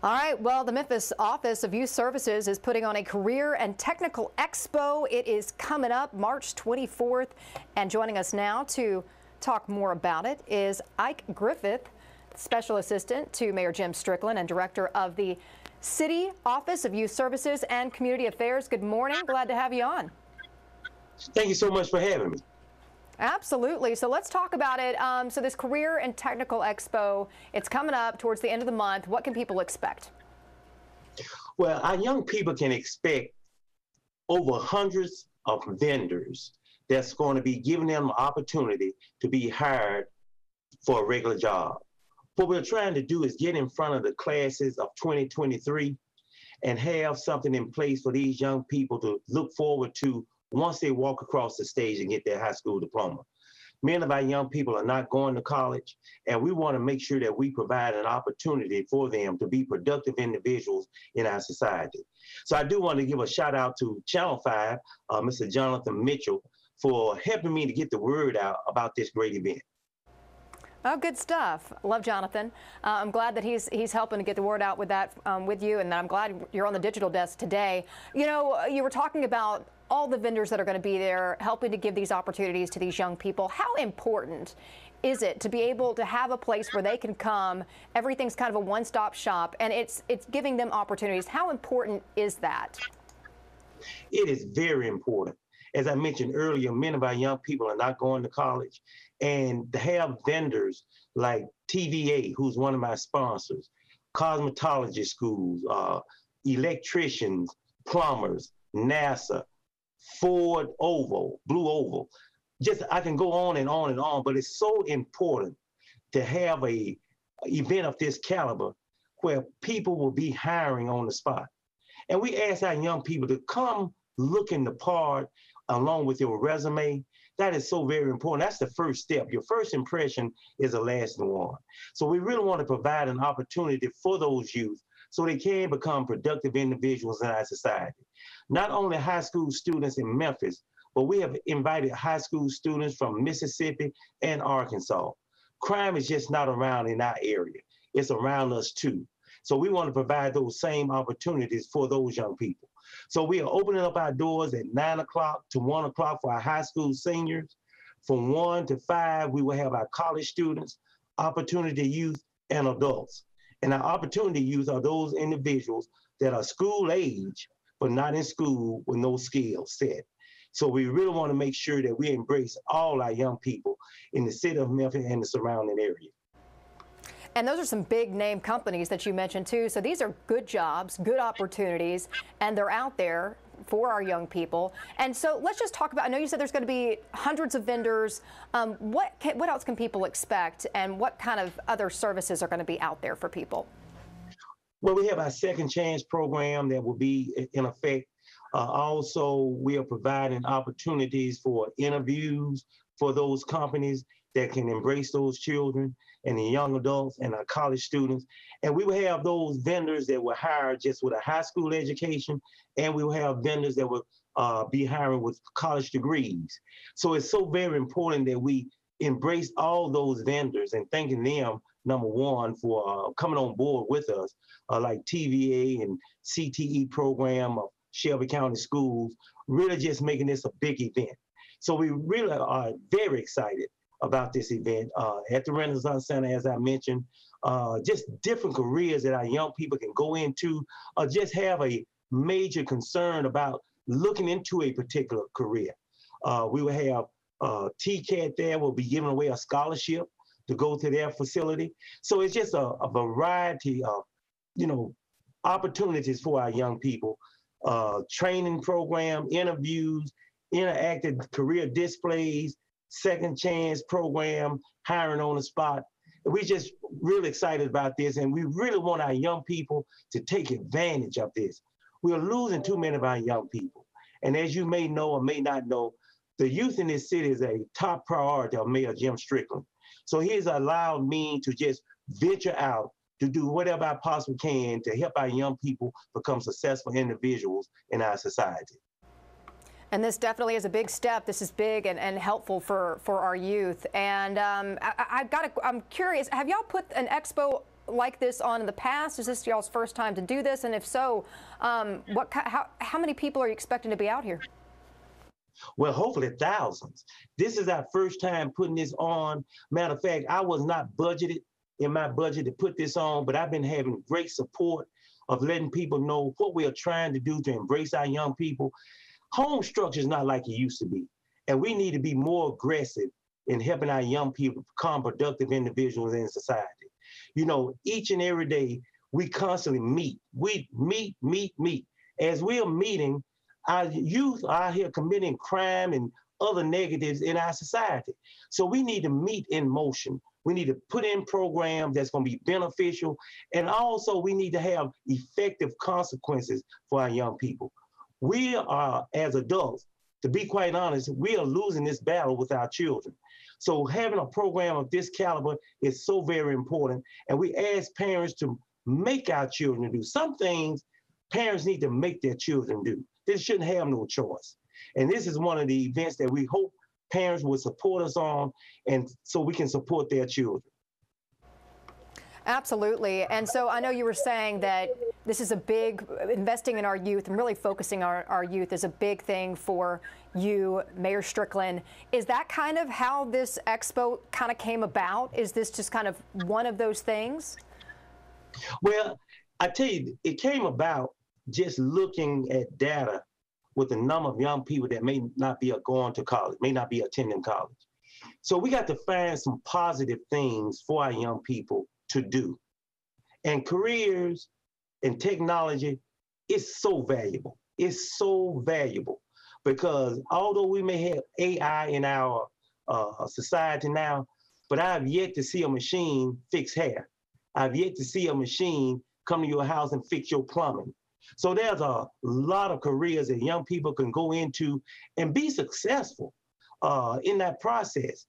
All right, well, the Memphis Office of Youth Services is putting on a Career and Technical Expo. It is coming up March 24th, and joining us now to talk more about it is Ike Griffith, Special Assistant to Mayor Jim Strickland and Director of the City Office of Youth Services and Community Affairs. Good morning. Glad to have you on. Thank you so much for having me. Absolutely. So let's talk about it. Um, so this Career and Technical Expo, it's coming up towards the end of the month. What can people expect? Well, our young people can expect over hundreds of vendors that's going to be giving them an opportunity to be hired for a regular job. What we're trying to do is get in front of the classes of 2023 and have something in place for these young people to look forward to once they walk across the stage and get their high school diploma. Many of our young people are not going to college, and we want to make sure that we provide an opportunity for them to be productive individuals in our society. So I do want to give a shout out to Channel 5, uh, Mr. Jonathan Mitchell, for helping me to get the word out about this great event. Oh, good stuff. Love Jonathan. Uh, I'm glad that he's he's helping to get the word out with that um, with you, and I'm glad you're on the digital desk today. You know, you were talking about all the vendors that are going to be there helping to give these opportunities to these young people. How important is it to be able to have a place where they can come? Everything's kind of a one-stop shop, and it's it's giving them opportunities. How important is that? It is very important. As I mentioned earlier, many of our young people are not going to college, and to have vendors like TVA, who's one of my sponsors, cosmetology schools, uh, electricians, plumbers, NASA, Ford Oval, Blue Oval. Just I can go on and on and on, but it's so important to have a event of this caliber where people will be hiring on the spot. And we ask our young people to come looking the part along with your resume. That is so very important. That's the first step. Your first impression is a lasting one. So we really want to provide an opportunity for those youth so they can become productive individuals in our society. Not only high school students in Memphis, but we have invited high school students from Mississippi and Arkansas. Crime is just not around in our area. It's around us too. So we want to provide those same opportunities for those young people. So we are opening up our doors at nine o'clock to one o'clock for our high school seniors. From one to five, we will have our college students, opportunity youth, and adults. And our opportunity youth are those individuals that are school age, but not in school with no skills set. So we really want to make sure that we embrace all our young people in the city of Memphis and the surrounding area. And those are some big name companies that you mentioned too. So these are good jobs, good opportunities, and they're out there for our young people. And so let's just talk about, I know you said there's going to be hundreds of vendors. Um, what, can, what else can people expect and what kind of other services are going to be out there for people? Well, we have our second chance program that will be in effect. Uh, also, we are providing opportunities for interviews for those companies that can embrace those children and the young adults and our college students. And we will have those vendors that will hire just with a high school education, and we will have vendors that will uh, be hiring with college degrees. So it's so very important that we embrace all those vendors and thanking them, number one, for uh, coming on board with us, uh, like TVA and CTE program of Shelby County Schools, really just making this a big event. So we really are very excited about this event uh, at the Renasant Center, as I mentioned. Uh, just different careers that our young people can go into, or just have a major concern about looking into a particular career. Uh, we will have uh, TCAT there. we'll be giving away a scholarship to go to their facility. So it's just a, a variety of, you know, opportunities for our young people. Uh, training program, interviews, interactive career displays, second chance program, hiring on the spot. We're just really excited about this, and we really want our young people to take advantage of this. We're losing too many of our young people. And as you may know or may not know, the youth in this city is a top priority of Mayor Jim Strickland. So he's allowed me to just venture out to do whatever I possibly can to help our young people become successful individuals in our society. And this definitely is a big step. This is big and, and helpful for, for our youth. And um, I, have got. I'm curious. Have y'all put an expo like this on in the past? Is this y'all's first time to do this? And if so, um, what how, how many people are you expecting to be out here? Well, hopefully thousands. This is our first time putting this on. Matter of fact, I was not budgeted in my budget to put this on, but I've been having great support of letting people know what we are trying to do to embrace our young people. Home structure is not like it used to be. And we need to be more aggressive in helping our young people become productive individuals in society. You know, each and every day, we constantly meet. We meet, meet, meet. As we are meeting, our youth are here committing crime and other negatives in our society. So we need to meet in motion. We need to put in programs that's going to be beneficial. And also, we need to have effective consequences for our young people. We are, as adults, to be quite honest, we are losing this battle with our children. So having a program of this caliber is so very important. And we ask parents to make our children do some things parents need to make their children do. They shouldn't have no choice. And this is one of the events that we hope parents will support us on and so we can support their children. Absolutely. And so I know you were saying that this is a big, investing in our youth and really focusing on our, our youth is a big thing for you, Mayor Strickland. Is that kind of how this expo kind of came about? Is this just kind of one of those things? Well, I tell you, it came about just looking at data with the number of young people that may not be going to college, may not be attending college. So we got to find some positive things for our young people to do. And careers and technology is so valuable. It's so valuable because although we may have AI in our uh, society now, but I've yet to see a machine fix hair. I've yet to see a machine come to your house and fix your plumbing. So there's a lot of careers that young people can go into and be successful uh, in that process.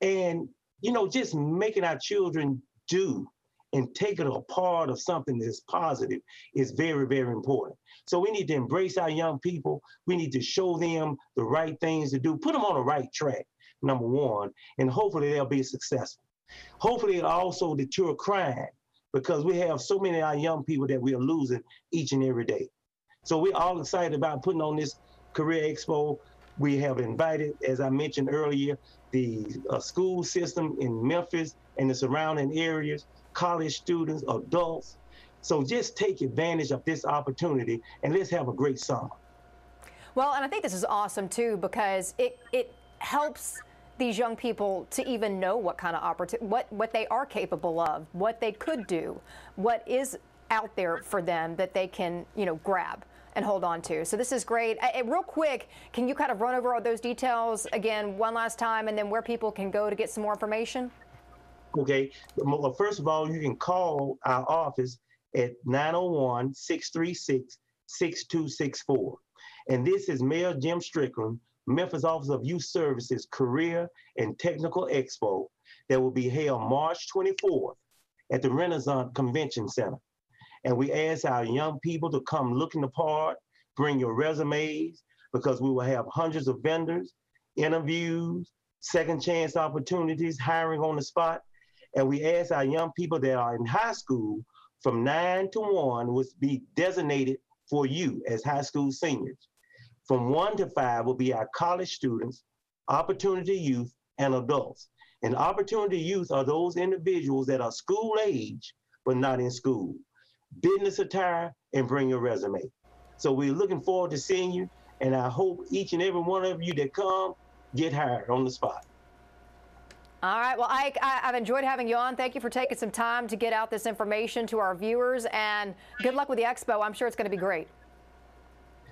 And, you know, just making our children do and take it a part of something that's positive is very, very important. So we need to embrace our young people. We need to show them the right things to do, put them on the right track, number one, and hopefully they'll be successful. Hopefully it'll also deter crime because we have so many of our young people that we are losing each and every day. So we're all excited about putting on this career expo. We have invited, as I mentioned earlier, the uh, school system in Memphis and the surrounding areas, college students, adults. So just take advantage of this opportunity and let's have a great summer. Well, and I think this is awesome too because it it helps these young people to even know what kind of opportunity, what, what they are capable of, what they could do, what is out there for them that they can, you know, grab and hold on to. So this is great. Uh, real quick, can you kind of run over all those details again one last time and then where people can go to get some more information? Okay. Well, first of all, you can call our office at 901 636 6264. And this is Mayor Jim Strickland Memphis Office of Youth Services Career and Technical Expo that will be held March 24th at the Renasant Convention Center. And we ask our young people to come looking the part, bring your resumes, because we will have hundreds of vendors, interviews, second chance opportunities, hiring on the spot. And we ask our young people that are in high school from nine to one will be designated for you as high school seniors. From one to five will be our college students, opportunity youth, and adults. And opportunity youth are those individuals that are school age, but not in school. Business attire and bring your resume. So we're looking forward to seeing you, and I hope each and every one of you that come get hired on the spot. All right. Well, Ike, I, have enjoyed having you on. Thank you for taking some time to get out this information to our viewers, and good luck with the expo. I'm sure it's going to be great.